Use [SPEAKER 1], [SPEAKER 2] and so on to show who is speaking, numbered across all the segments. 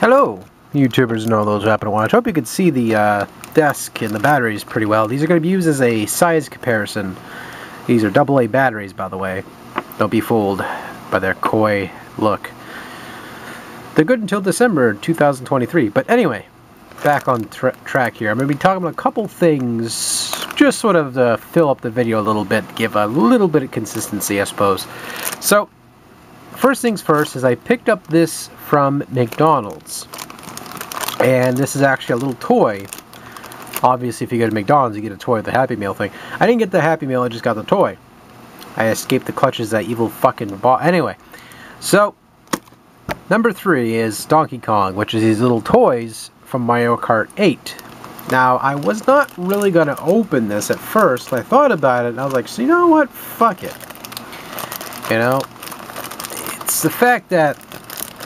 [SPEAKER 1] Hello, YouTubers and all those who happen to watch. Hope you can see the uh, desk and the batteries pretty well. These are going to be used as a size comparison. These are AA batteries, by the way. Don't be fooled by their coy look. They're good until December 2023. But anyway, back on tra track here. I'm going to be talking about a couple things, just sort of to fill up the video a little bit, give a little bit of consistency, I suppose. So, first things first is I picked up this from McDonald's. And this is actually a little toy. Obviously, if you go to McDonald's, you get a toy with the Happy Meal thing. I didn't get the Happy Meal, I just got the toy. I escaped the clutches of that evil fucking bought. Anyway, so, number three is Donkey Kong, which is these little toys from Mario Kart 8. Now, I was not really going to open this at first. I thought about it, and I was like, so you know what? Fuck it. You know? It's the fact that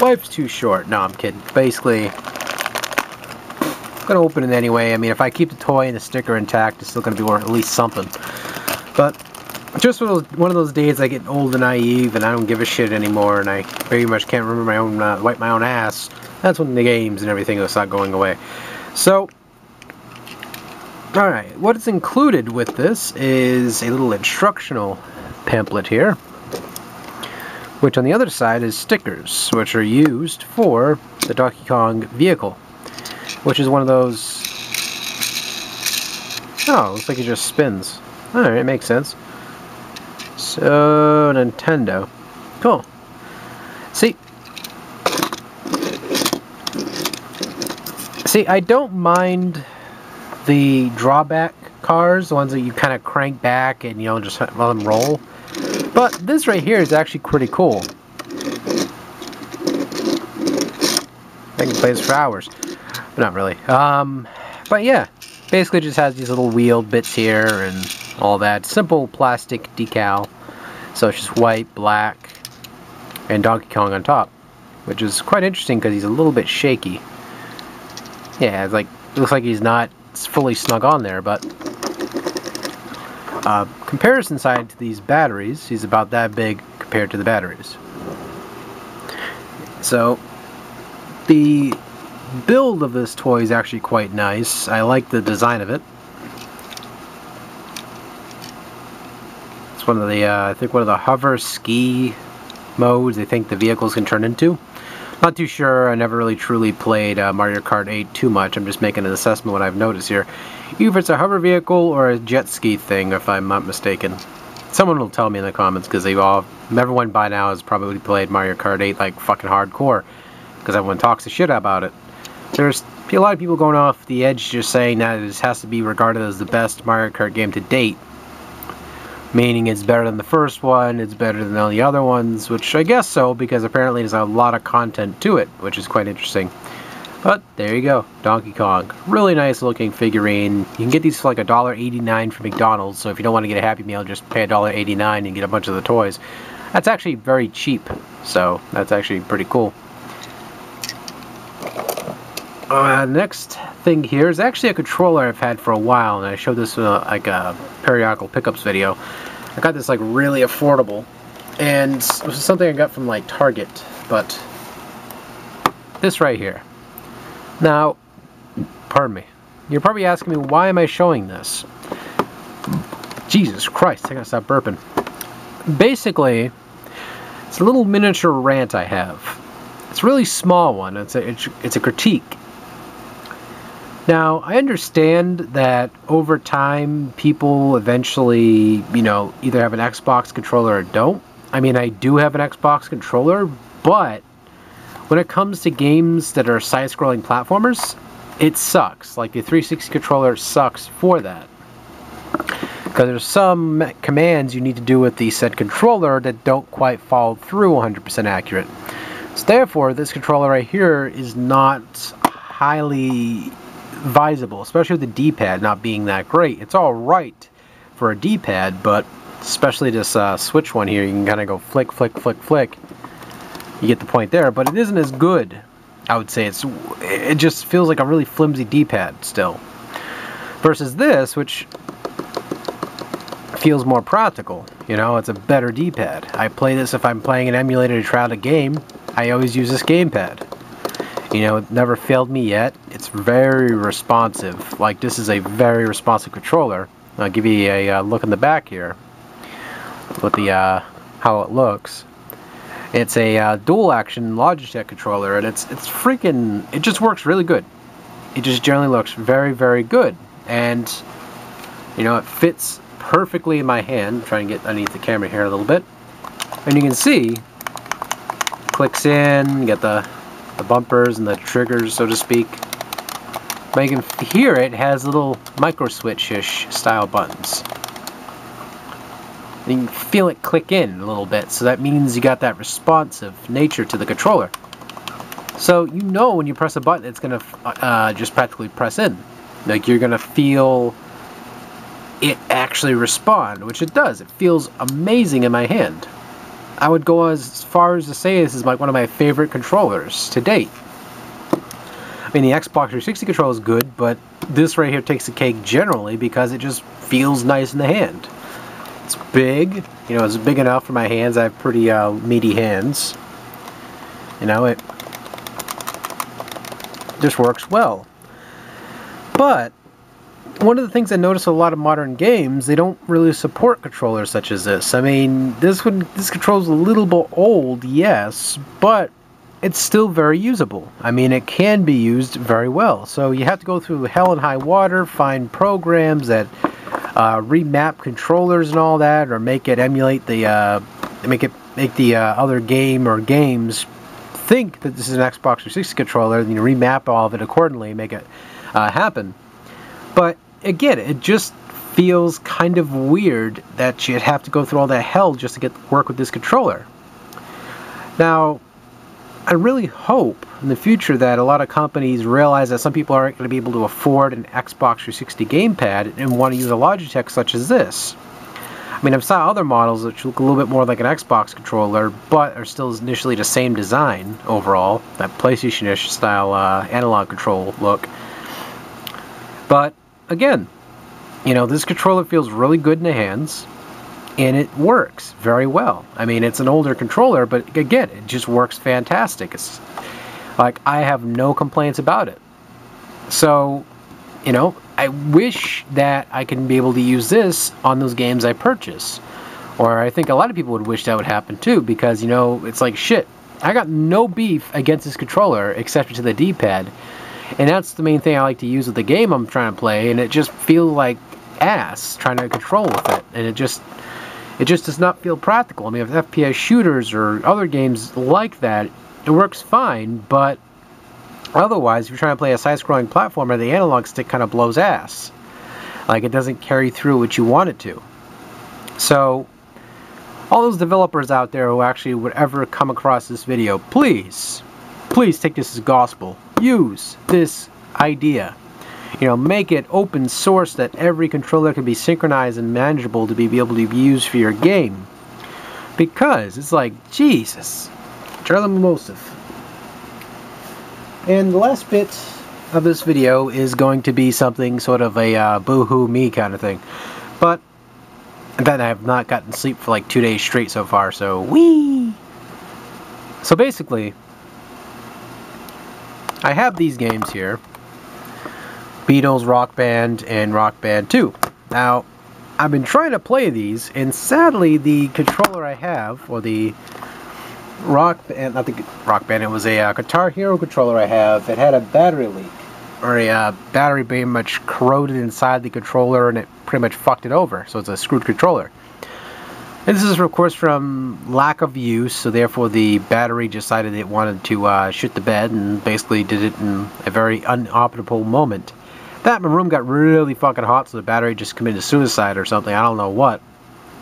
[SPEAKER 1] life's too short. No, I'm kidding. Basically, I'm going to open it anyway. I mean, if I keep the toy and the sticker intact, it's still going to be worth at least something. But just one of those days I get old and naive and I don't give a shit anymore and I very much can't remember my own, uh, wipe my own ass. That's when the games and everything will start going away. So, alright, what is included with this is a little instructional pamphlet here which on the other side is stickers, which are used for the Donkey Kong vehicle, which is one of those... Oh, looks like it just spins. Alright, it makes sense. So, Nintendo. Cool. See, see, I don't mind the drawback cars, the ones that you kind of crank back and, you know, just let them roll. But this right here is actually pretty cool. I can play this for hours. But not really. Um, but yeah, basically just has these little wheel bits here and all that. Simple plastic decal. So it's just white, black, and Donkey Kong on top. Which is quite interesting because he's a little bit shaky. Yeah, it's like, looks like he's not fully snug on there, but uh, comparison side to these batteries, he's about that big compared to the batteries. So, the build of this toy is actually quite nice. I like the design of it. It's one of the, uh, I think one of the hover ski modes they think the vehicles can turn into. Not too sure, I never really truly played uh, Mario Kart 8 too much, I'm just making an assessment what I've noticed here. Either it's a hover vehicle or a jet ski thing, if I'm not mistaken. Someone will tell me in the comments, because they've all, everyone by now has probably played Mario Kart 8 like fucking hardcore, because everyone talks the shit about it. There's a lot of people going off the edge just saying that this has to be regarded as the best Mario Kart game to date, meaning it's better than the first one, it's better than all the other ones, which I guess so, because apparently there's a lot of content to it, which is quite interesting. But there you go, Donkey Kong. Really nice looking figurine. You can get these for like $1.89 from McDonald's, so if you don't want to get a Happy Meal, just pay $1.89 and get a bunch of the toys. That's actually very cheap, so that's actually pretty cool. Uh, next thing here is actually a controller I've had for a while, and I showed this in a, like a periodical pickups video. I got this like really affordable, and this is something I got from like Target, but this right here. Now, pardon me. You're probably asking me, why am I showing this? Jesus Christ, I gotta stop burping. Basically, it's a little miniature rant I have. It's a really small one. It's a, it's, it's a critique. Now, I understand that over time, people eventually, you know, either have an Xbox controller or don't. I mean, I do have an Xbox controller, but when it comes to games that are side-scrolling platformers, it sucks. Like the 360 controller sucks for that. Because there's some commands you need to do with the said controller that don't quite follow through 100% accurate. So therefore, this controller right here is not highly advisable, especially with the D-pad not being that great. It's alright for a D-pad, but especially this uh, Switch one here, you can kind of go flick, flick, flick, flick, you get the point there, but it isn't as good. I would say it's it just feels like a really flimsy D-pad still. Versus this, which feels more practical. You know, it's a better D-pad. I play this if I'm playing an emulator to try out a game. I always use this gamepad. You know, it never failed me yet. It's very responsive. Like, this is a very responsive controller. I'll give you a uh, look in the back here with the uh, how it looks. It's a uh, dual action Logitech controller, and it's it's freaking. It just works really good. It just generally looks very very good, and you know it fits perfectly in my hand. I'm trying to get underneath the camera here a little bit, and you can see clicks in. You get the the bumpers and the triggers, so to speak. But you can hear it has little micro switch-ish style buttons. You can feel it click in a little bit, so that means you got that responsive nature to the controller. So you know when you press a button, it's going to uh, just practically press in. Like you're going to feel it actually respond, which it does. It feels amazing in my hand. I would go as far as to say this is like one of my favorite controllers to date. I mean, the Xbox 360 controller is good, but this right here takes the cake generally because it just feels nice in the hand. It's big. You know, it's big enough for my hands. I have pretty uh, meaty hands. You know, it just works well. But one of the things I notice a lot of modern games, they don't really support controllers such as this. I mean, this one, this controller's a little bit old, yes, but it's still very usable. I mean, it can be used very well. So you have to go through hell and high water, find programs that uh, remap controllers and all that, or make it emulate the uh, make it make the uh, other game or games think that this is an Xbox 360 controller, and you remap all of it accordingly, and make it uh, happen. But again, it just feels kind of weird that you'd have to go through all that hell just to get work with this controller. Now, I really hope in the future that a lot of companies realize that some people aren't going to be able to afford an Xbox 360 gamepad and want to use a Logitech such as this. I mean, I've saw other models which look a little bit more like an Xbox controller, but are still initially the same design overall, that PlayStation-ish style uh, analog control look. But again, you know, this controller feels really good in the hands and it works very well. I mean, it's an older controller, but again, it just works fantastic. It's like I have no complaints about it. So, you know, I wish that I can be able to use this on those games I purchase. Or I think a lot of people would wish that would happen too, because, you know, it's like shit. I got no beef against this controller except to the D-pad. And that's the main thing I like to use with the game I'm trying to play, and it just feels like ass trying to control with it. And it just it just does not feel practical. I mean, with FPS shooters or other games like that, it works fine, but otherwise, if you're trying to play a side-scrolling platformer, the analog stick kind of blows ass. Like, it doesn't carry through what you want it to. So, all those developers out there who actually would ever come across this video, please, please take this as gospel. Use this idea you know, make it open source that every controller can be synchronized and manageable to be able to be used for your game. Because it's like, Jesus, Charlie Mimosive. And the last bit of this video is going to be something sort of a uh, boo-hoo me kind of thing. But then I have not gotten sleep for like two days straight so far, so wee. So basically, I have these games here. Beatles Rock Band and Rock Band 2. Now, I've been trying to play these, and sadly, the controller I have, or the Rock Band, not the Rock Band, it was a uh, Guitar Hero controller I have, it had a battery leak, or a uh, battery pretty much corroded inside the controller, and it pretty much fucked it over, so it's a screwed controller. And this is, of course, from lack of use, so therefore the battery decided it wanted to uh, shit the bed and basically did it in a very unoptimal moment. That my room got really fucking hot, so the battery just committed suicide or something. I don't know what.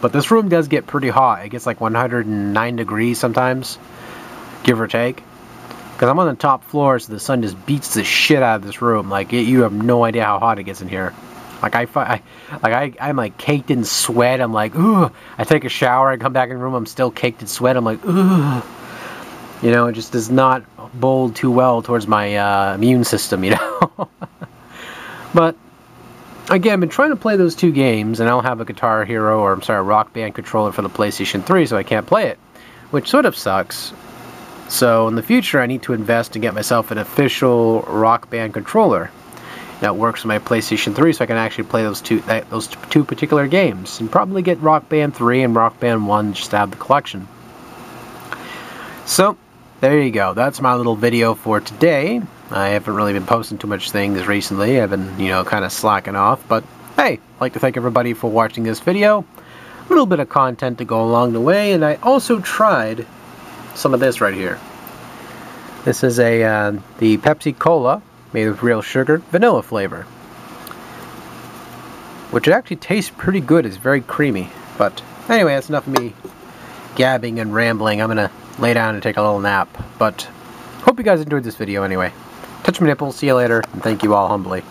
[SPEAKER 1] But this room does get pretty hot. It gets like 109 degrees sometimes, give or take. Because I'm on the top floor, so the sun just beats the shit out of this room. Like, it, you have no idea how hot it gets in here. Like, I, I like I, I'm like caked in sweat. I'm like, ooh. I take a shower, I come back in the room, I'm still caked in sweat. I'm like, ooh. You know, it just does not bode too well towards my uh, immune system, you know? But again, I've been trying to play those two games, and I don't have a Guitar Hero or I'm sorry, a Rock Band controller for the PlayStation 3, so I can't play it, which sort of sucks. So in the future, I need to invest and get myself an official Rock Band controller that works with my PlayStation 3, so I can actually play those two that, those two particular games, and probably get Rock Band 3 and Rock Band 1 just to have the collection. So there you go. That's my little video for today. I haven't really been posting too much things recently. I've been, you know, kind of slacking off, but hey, I'd like to thank everybody for watching this video. A little bit of content to go along the way, and I also tried some of this right here. This is a uh, the Pepsi Cola made with real sugar, vanilla flavor. Which actually tastes pretty good. It's very creamy. But anyway, that's enough of me gabbing and rambling. I'm to lay down and take a little nap. But hope you guys enjoyed this video anyway. Touch my nipples. See you later. And thank you all humbly.